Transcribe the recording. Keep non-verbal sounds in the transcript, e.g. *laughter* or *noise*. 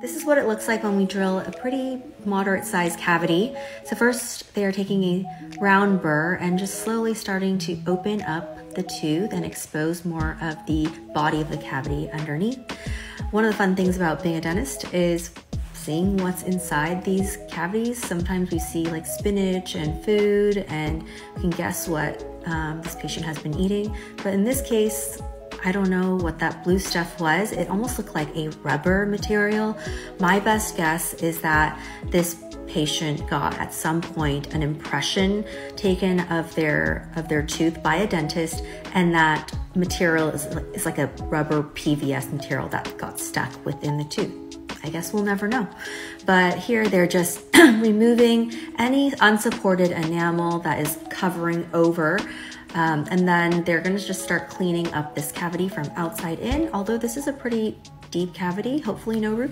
This is what it looks like when we drill a pretty moderate sized cavity. So first they are taking a round burr and just slowly starting to open up the tooth and expose more of the body of the cavity underneath. One of the fun things about being a dentist is seeing what's inside these cavities. Sometimes we see like spinach and food and we can guess what um, this patient has been eating. But in this case, I don't know what that blue stuff was. It almost looked like a rubber material. My best guess is that this patient got at some point an impression taken of their of their tooth by a dentist and that material is, is like a rubber PVS material that got stuck within the tooth. I guess we'll never know. But here they're just *clears throat* removing any unsupported enamel that is covering over um, and then they're gonna just start cleaning up this cavity from outside in, although this is a pretty deep cavity, hopefully no root